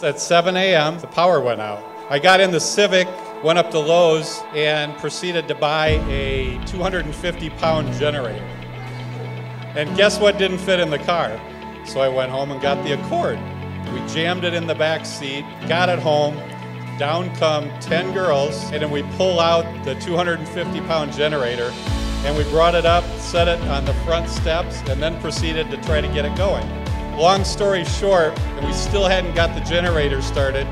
At 7 a.m., the power went out. I got in the Civic, went up to Lowe's, and proceeded to buy a 250 pound generator. And guess what didn't fit in the car? So I went home and got the Accord. We jammed it in the back seat, got it home, down come 10 girls, and then we pull out the 250 pound generator and we brought it up, set it on the front steps, and then proceeded to try to get it going. Long story short, and we still hadn't got the generator started.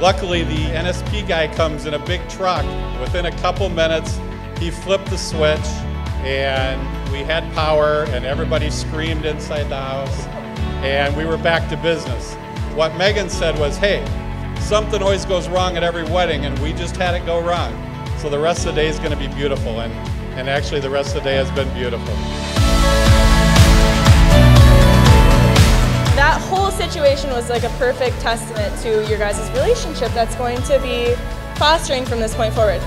Luckily, the NSP guy comes in a big truck. Within a couple minutes, he flipped the switch, and we had power, and everybody screamed inside the house, and we were back to business. What Megan said was, hey, something always goes wrong at every wedding, and we just had it go wrong. So the rest of the day is going to be beautiful, and, and actually, the rest of the day has been beautiful. Was like a perfect testament to your guys' relationship that's going to be fostering from this point forward.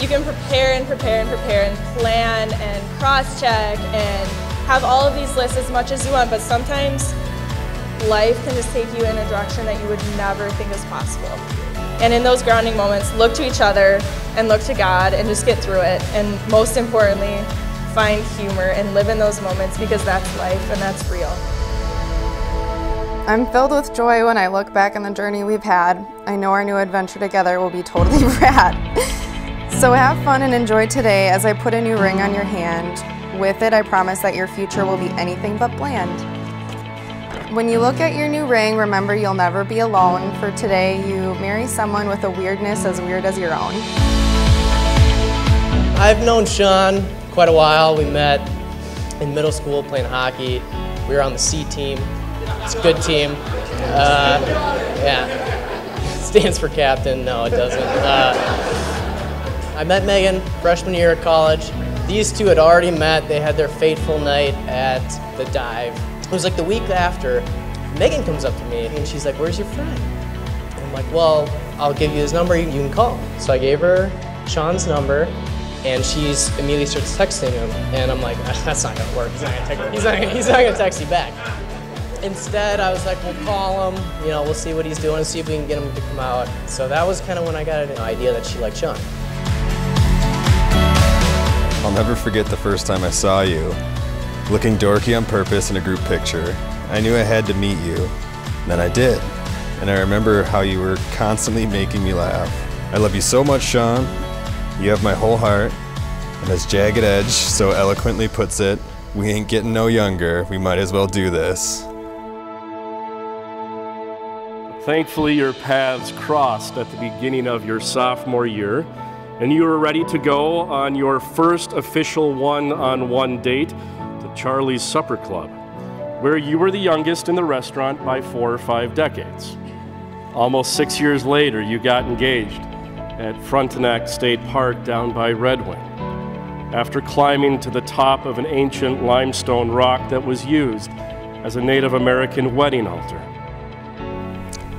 You can prepare and prepare and prepare and plan and cross-check and have all of these lists as much as you want, but sometimes life can just take you in a direction that you would never think is possible. And in those grounding moments, look to each other and look to God and just get through it. And most importantly, find humor and live in those moments because that's life and that's real. I'm filled with joy when I look back on the journey we've had. I know our new adventure together will be totally rad. so have fun and enjoy today as I put a new ring on your hand. With it, I promise that your future will be anything but bland. When you look at your new ring, remember you'll never be alone, for today you marry someone with a weirdness as weird as your own. I've known Sean quite a while. We met in middle school playing hockey. We were on the C team. It's a good team. Uh, yeah. Stands for captain. No, it doesn't. Uh, I met Megan freshman year at college. These two had already met. They had their fateful night at the dive. It was like the week after. Megan comes up to me and she's like, "Where's your friend?" And I'm like, "Well, I'll give you his number. You can call." So I gave her Sean's number, and she's immediately starts texting him, and I'm like, "That's not gonna work. He's not gonna. He's not. He's not gonna text you back." Instead, I was like, we'll call him, you know, we'll see what he's doing and see if we can get him to come out. So that was kind of when I got an idea that she liked Sean. I'll never forget the first time I saw you, looking dorky on purpose in a group picture. I knew I had to meet you, and then I did. And I remember how you were constantly making me laugh. I love you so much, Sean. You have my whole heart. And as Jagged Edge so eloquently puts it, we ain't getting no younger. We might as well do this. Thankfully, your paths crossed at the beginning of your sophomore year, and you were ready to go on your first official one on one date to Charlie's Supper Club, where you were the youngest in the restaurant by four or five decades. Almost six years later, you got engaged at Frontenac State Park down by Red Wing after climbing to the top of an ancient limestone rock that was used as a Native American wedding altar.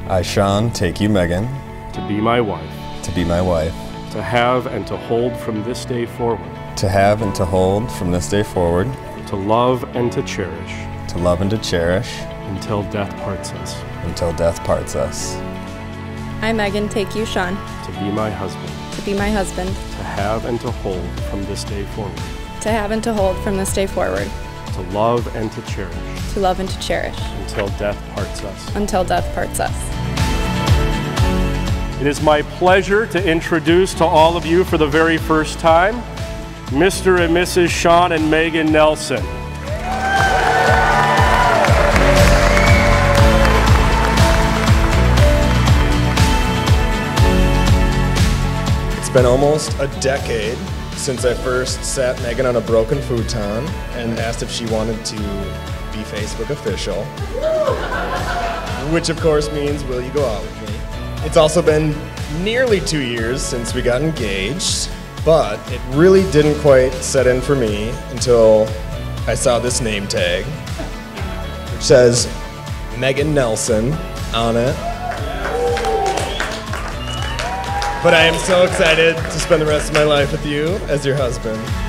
I, Sean, take you, Megan, to be my wife, to be my wife, to have and to hold from this day forward, to have and to hold from this day forward, to love and to cherish, to love and to cherish, until death parts us. until death parts us. I, Megan, take you, Sean, To be my husband, to be my husband, to have and to hold from this day forward, to have and to hold from this day forward, to love and to cherish, to love and to cherish, until death parts us. until death parts us. It is my pleasure to introduce to all of you for the very first time Mr. and Mrs. Sean and Megan Nelson. It's been almost a decade since I first sat Megan on a broken futon and asked if she wanted to be Facebook official. Which, of course, means, will you go out with me? It's also been nearly two years since we got engaged, but it really didn't quite set in for me until I saw this name tag, which says Megan Nelson on it. But I am so excited to spend the rest of my life with you as your husband.